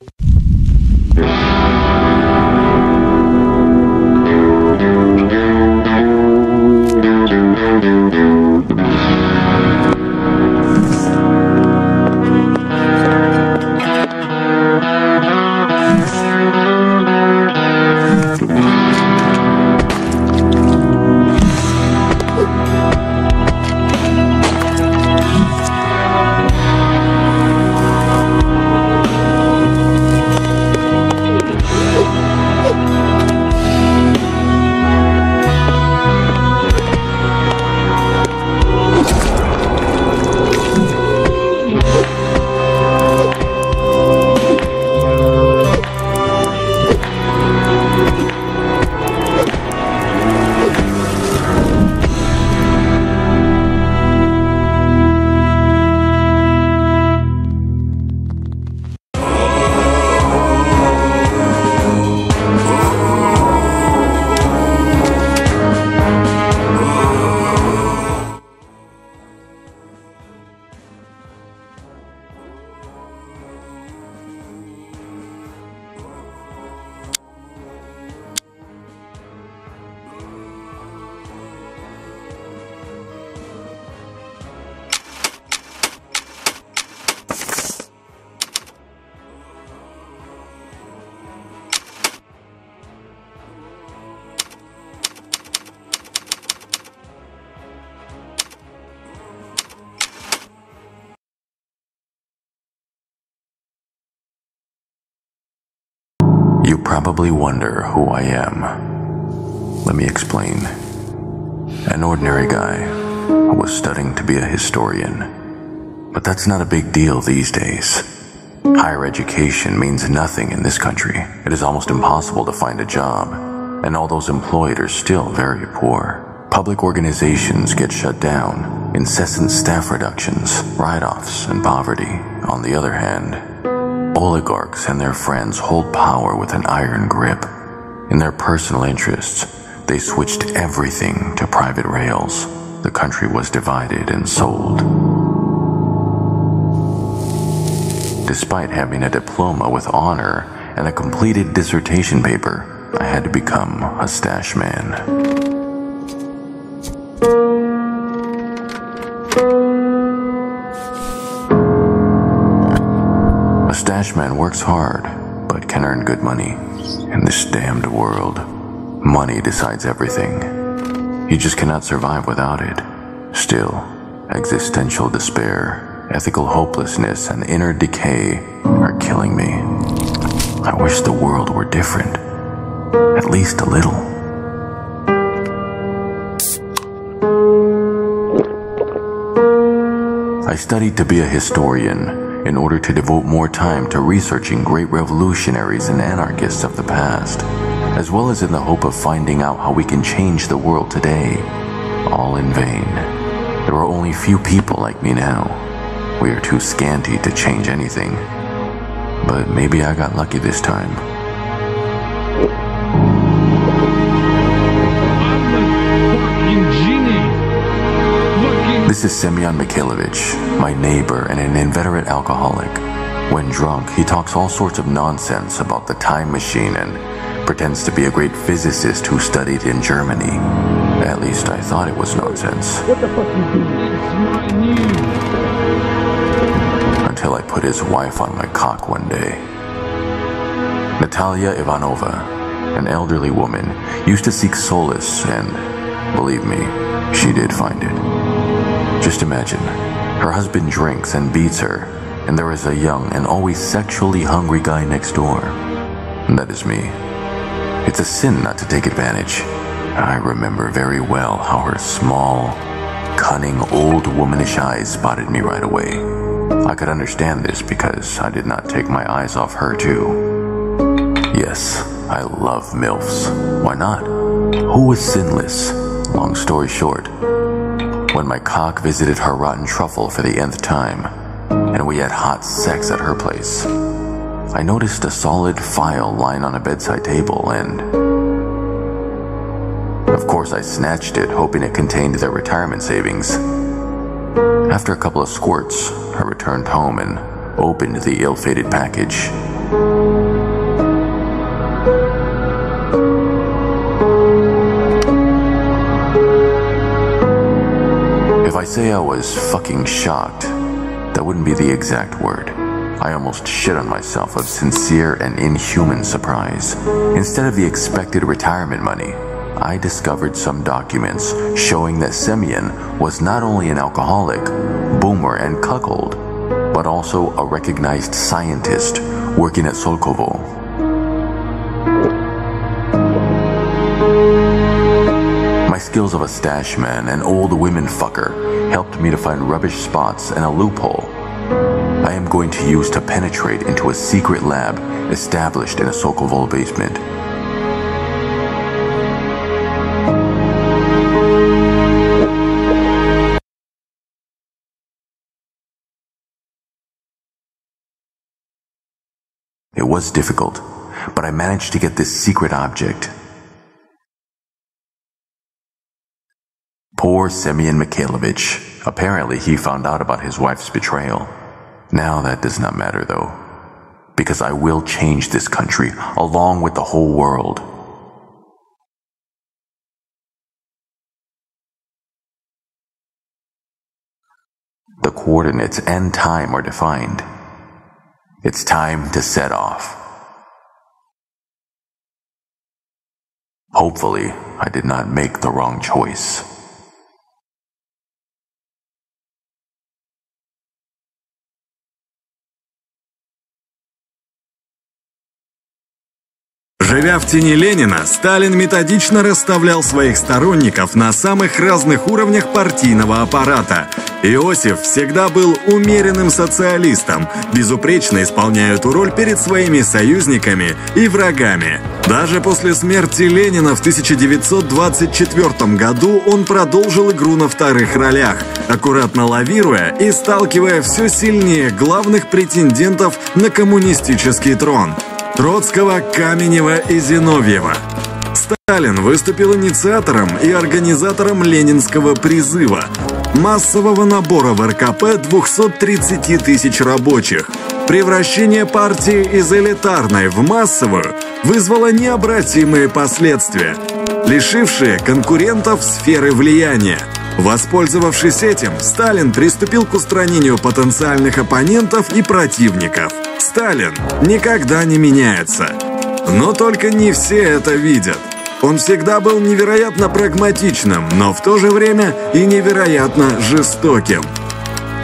You probably wonder who I am. Let me explain. An ordinary guy who was studying to be a historian. But that's not a big deal these days. Higher education means nothing in this country. It is almost impossible to find a job, and all those employed are still very poor. Public organizations get shut down, incessant staff reductions, write-offs, and poverty. On the other hand, Oligarchs and their friends hold power with an iron grip. In their personal interests, they switched everything to private rails. The country was divided and sold. Despite having a diploma with honor and a completed dissertation paper, I had to become a stash man. Stash man works hard, but can earn good money. In this damned world, money decides everything. You just cannot survive without it. Still, existential despair, ethical hopelessness, and inner decay are killing me. I wish the world were different. At least a little. I studied to be a historian in order to devote more time to researching great revolutionaries and anarchists of the past, as well as in the hope of finding out how we can change the world today. All in vain. There are only few people like me now. We are too scanty to change anything. But maybe I got lucky this time. This is Semyon Mikhailovich, my neighbor and an inveterate alcoholic. When drunk, he talks all sorts of nonsense about the time machine and pretends to be a great physicist who studied in Germany. At least I thought it was nonsense. What the fuck you doing? It's my news. Until I put his wife on my cock one day. Natalia Ivanova, an elderly woman, used to seek solace and, believe me, she did find it. Just imagine, her husband drinks and beats her, and there is a young and always sexually hungry guy next door. And that is me. It's a sin not to take advantage. I remember very well how her small, cunning, old womanish eyes spotted me right away. I could understand this because I did not take my eyes off her, too. Yes, I love MILFs. Why not? Who is sinless? Long story short, when my cock visited her rotten truffle for the nth time, and we had hot sex at her place. I noticed a solid file lying on a bedside table, and. Of course, I snatched it, hoping it contained their retirement savings. After a couple of squirts, I returned home and opened the ill fated package. I say I was fucking shocked, that wouldn't be the exact word. I almost shit on myself of sincere and inhuman surprise. Instead of the expected retirement money, I discovered some documents showing that Simeon was not only an alcoholic, boomer, and cuckold, but also a recognized scientist working at Skolkovo. My skills of a stash man and old women fucker helped me to find rubbish spots and a loophole I am going to use to penetrate into a secret lab established in a Skolkovo basement. It was difficult, but I managed to get this secret object. Poor Semyon Mikhailovich. Apparently, he found out about his wife's betrayal. Now that does not matter, though, because I will change this country along with the whole world. The coordinates and time are defined. It's time to set off. Hopefully, I did not make the wrong choice. Живя в тени Ленина, Сталин методично расставлял своих сторонников на самых разных уровнях партийного аппарата. Иосиф всегда был умеренным социалистом, безупречно исполняя эту роль перед своими союзниками и врагами. Даже после смерти Ленина в 1924 году он продолжил игру на вторых ролях, аккуратно лавируя и сталкивая все сильнее главных претендентов на коммунистический трон – Троцкого, Каменева и Зиновьева. Сталин выступил инициатором и организатором ленинского призыва, массового набора в РКП 230 тысяч рабочих. Превращение партии из элитарной в массовую вызвало необратимые последствия, лишившие конкурентов сферы влияния. Воспользовавшись этим, Сталин приступил к устранению потенциальных оппонентов и противников – Сталин никогда не меняется. Но только не все это видят. Он всегда был невероятно прагматичным, но в то же время и невероятно жестоким.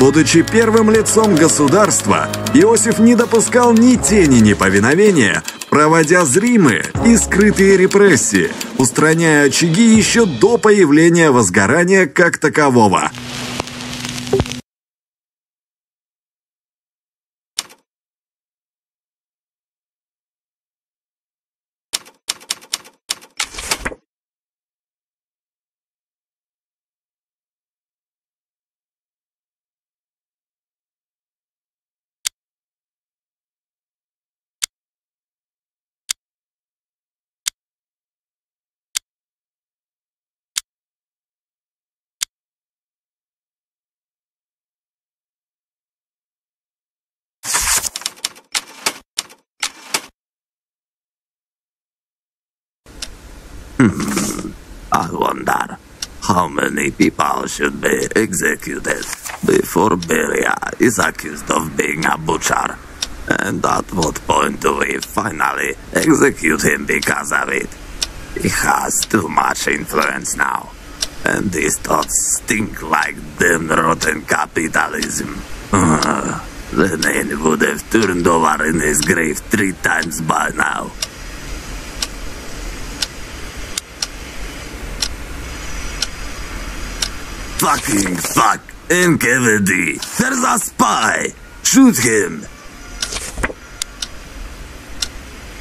Будучи первым лицом государства, Иосиф не допускал ни тени неповиновения, проводя зримые и скрытые репрессии, устраняя очаги еще до появления возгорания как такового – Hmm. I wonder how many people should be executed before Beria is accused of being a butcher. And at what point do we finally execute him because of it? He has too much influence now. And these thoughts stink like damn rotten capitalism. Lenin would have turned over in his grave three times by now. Fucking fuck! NKVD! There's a spy! Shoot him!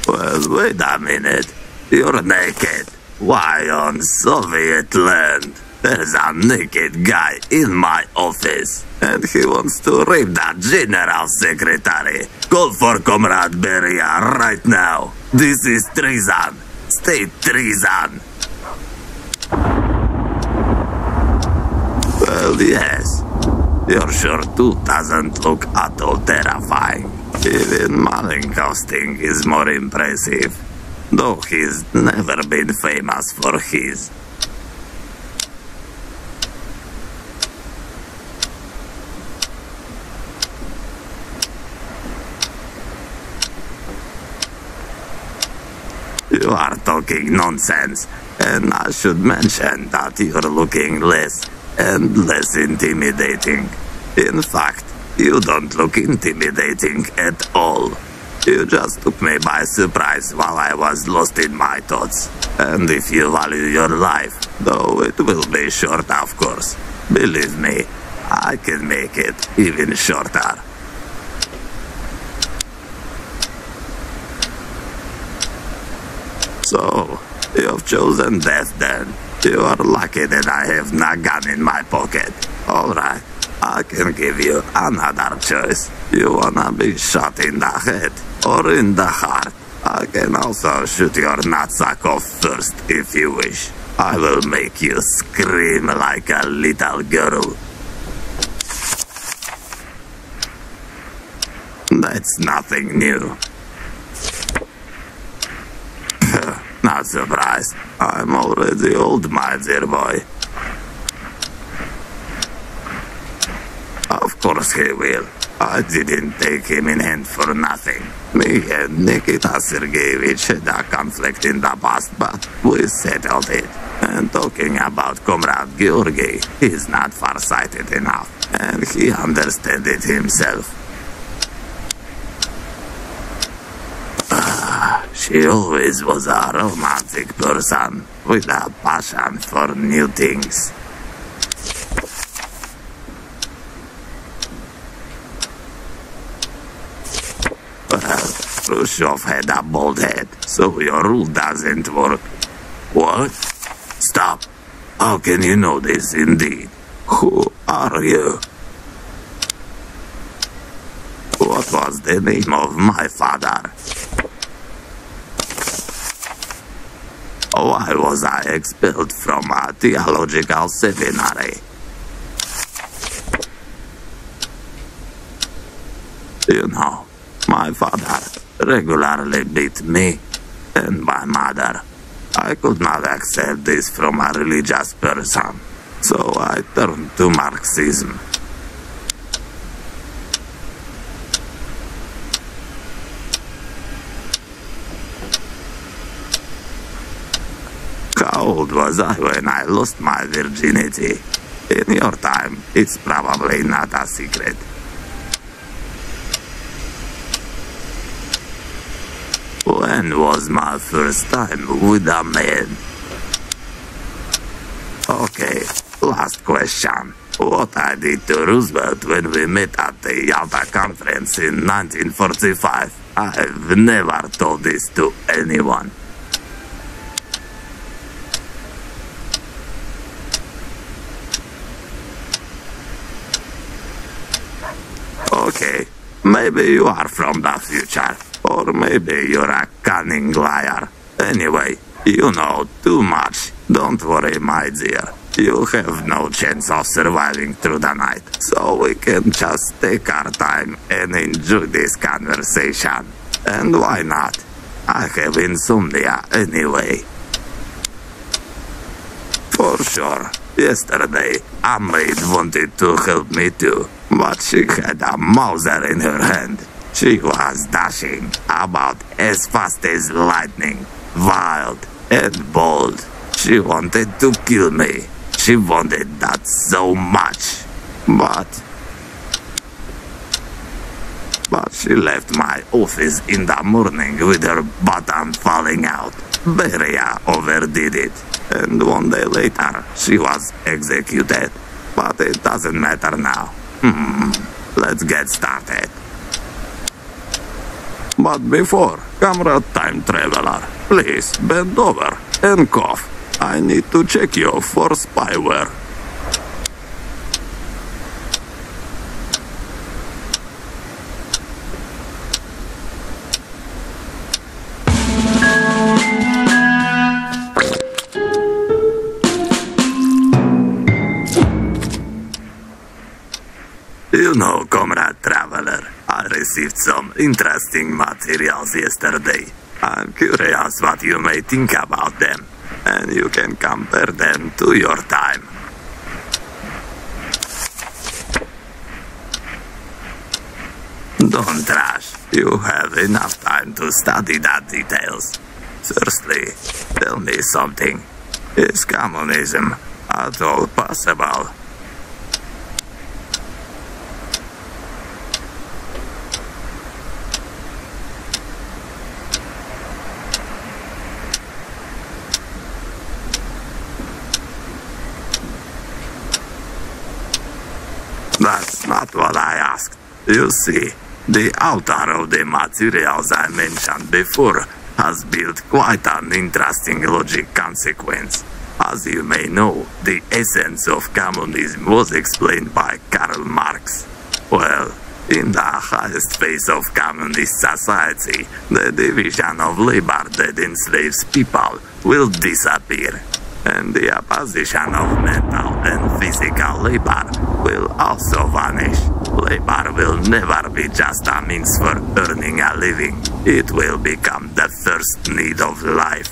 Well, wait a minute. You're naked. Why on Soviet land? There's a naked guy in my office. And he wants to rape that general secretary. Call for Comrade Beria right now. This is treason. State treason. Yes. Your shirt too doesn't look at all terrifying. Even Malenkov thing is more impressive, though he's never been famous for his. You are talking nonsense, and I should mention that you're looking less and less intimidating. In fact, you don't look intimidating at all. You just took me by surprise while I was lost in my thoughts. And if you value your life, though it will be short, of course, believe me, I can make it even shorter. So, you've chosen death then. You are lucky that I have not gun in my pocket. Alright, I can give you another choice. You wanna be shot in the head or in the heart? I can also shoot your nutsack off first if you wish. I will make you scream like a little girl. That's nothing new. Not surprised. I'm already old, my dear boy. Of course he will. I didn't take him in hand for nothing. Me and Nikita Sergeyevich had a conflict in the past, but we settled it. And talking about Comrade Georgy, he's not far-sighted enough, and he understands it himself. She always was a romantic person with a passion for new things. Well, Khrushchev had a bald head, so your rule doesn't work. What? Stop. How can you know this indeed? Who are you? What was the name of my father? Why was I expelled from a theological seminary? You know, my father regularly beat me and my mother. I could not accept this from a religious person, so I turned to Marxism. How was I when I lost my virginity? In your time, it's probably not a secret. When was my first time with a man? Okay, last question. What I did to Roosevelt when we met at the Yalta Conference in 1945, I've never told this to anyone. Okay, maybe you are from the future, or maybe you're a cunning liar. Anyway, you know too much. Don't worry, my dear. You have no chance of surviving through the night, so we can just take our time and enjoy this conversation. And why not? I have insomnia anyway. For sure. Yesterday, a maid wanted to help me too, but she had a Mauser in her hand. She was dashing about as fast as lightning, wild and bold. She wanted to kill me. She wanted that so much. But... But she left my office in the morning with her bottom falling out. Beria overdid it. And one day later, she was executed. But it doesn't matter now. Hmm, let's get started. But before, Comrade Time Traveler, please bend over and cough. I need to check you for spyware. Interesting materials yesterday. I'm curious what you may think about them, and you can compare them to your time. Don't rush. You have enough time to study that details. Firstly, tell me something. Is communism at all possible? That's not what I asked. You see, the author of the materials I mentioned before has built quite an interesting logic consequence. As you may know, the essence of communism was explained by Karl Marx. Well, in the highest phase of communist society, the division of labor that enslaves people will disappear, and the opposition of mental and physical labor will also vanish. Labor will never be just a means for earning a living. It will become the first need of life,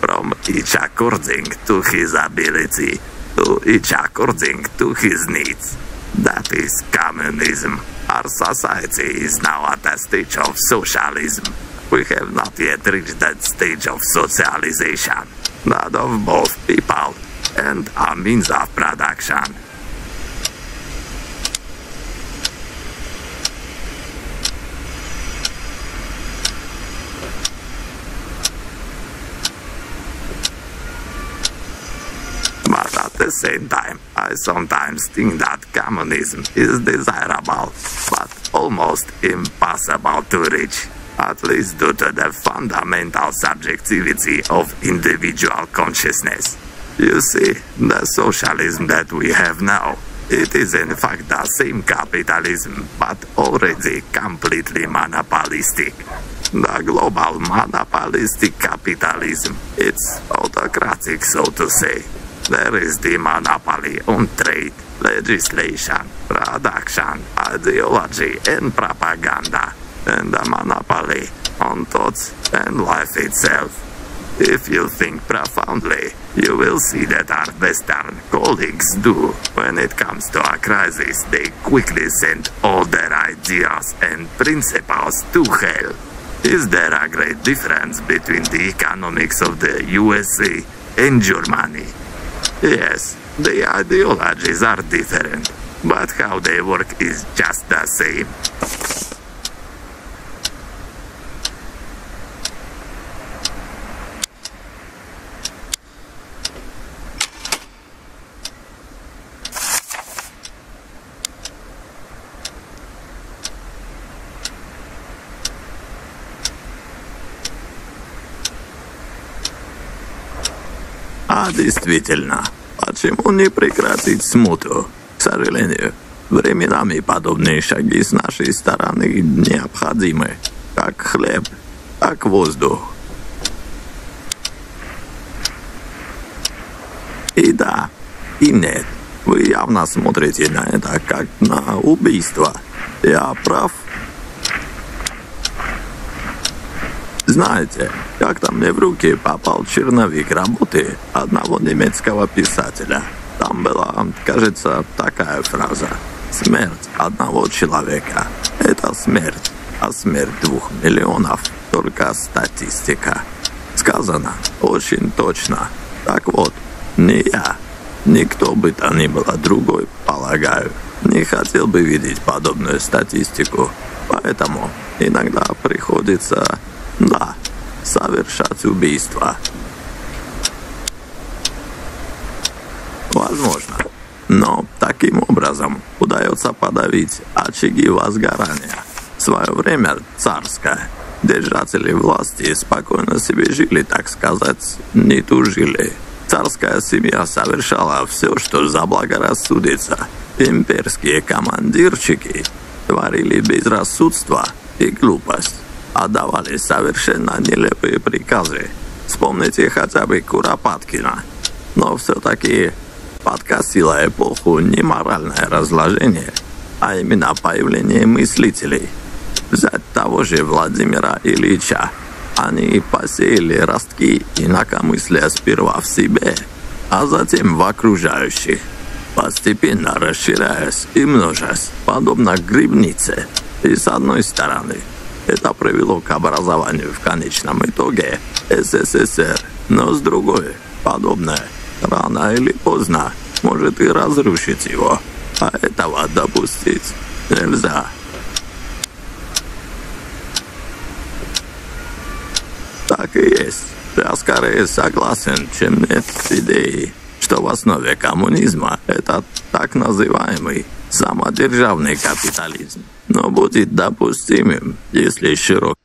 from each according to his ability, to each according to his needs. That is communism. Our society is now at a stage of socialism. We have not yet reached that stage of socialization, that of both people and a means of production. But at the same time, I sometimes think that communism is desirable, but almost impossible to reach, at least due to the fundamental subjectivity of individual consciousness. You see, the socialism that we have now, it is in fact the same capitalism, but already completely monopolistic. The global monopolistic capitalism, it's autocratic, so to say. There is the monopoly on trade, legislation, production, ideology, and propaganda, and the monopoly on thoughts and life itself. If you think profoundly, you will see that our Western colleagues do. When it comes to a crisis, they quickly send all their ideas and principles to hell. Is there a great difference between the economics of the USA and Germany? Yes, the ideologies are different, but how they work is just the same. А действительно, почему не прекратить смуту? К сожалению, временами подобные шаги с нашей стороны необходимы, как хлеб, как воздух. И да, и нет. Вы явно смотрите на это как на убийство. Я прав? Знаете, как-то мне в руки попал черновик работы одного немецкого писателя. Там была, кажется, такая фраза. Смерть одного человека – это смерть, а смерть двух миллионов – только статистика. Сказано очень точно. Так вот, не я, никто бы то ни было другой, полагаю, не хотел бы видеть подобную статистику. Поэтому иногда приходится да, совершать убийство. Возможно. Но таким образом удается подавить очаги возгорания. В свое время царское. Держатели власти спокойно себе жили, так сказать, не тужили. Царская семья совершала все, что заблагорассудится. Имперские командирчики творили безрассудство и глупость отдавали совершенно нелепые приказы. Вспомните хотя бы Куропаткина. Но все-таки подкосило эпоху не моральное разложение, а именно появление мыслителей. В того же Владимира Ильича. Они посеяли ростки инакомыслия сперва в себе, а затем в окружающих, постепенно расширяясь и множась, подобно грибнице. И с одной стороны, это привело к образованию в конечном итоге СССР, но с другой, подобное, рано или поздно, может и разрушить его, а этого допустить нельзя. Так и есть. Я скорее согласен, чем нет с идеей, что в основе коммунизма это так называемый самодержавный капитализм, но будет допустимым, если широк